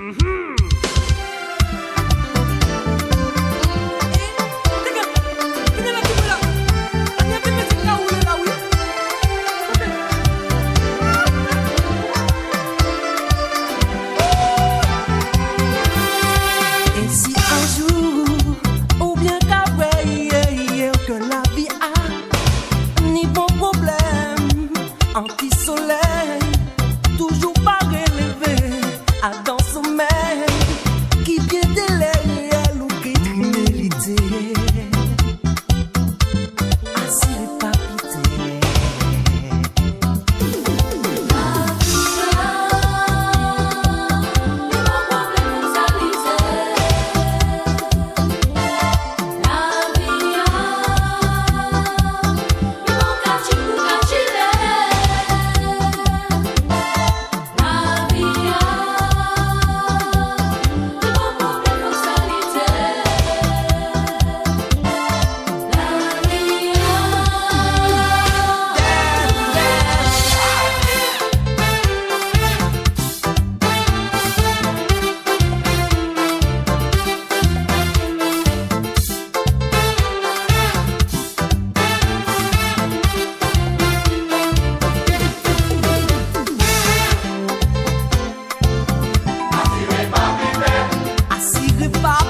Et hip hop.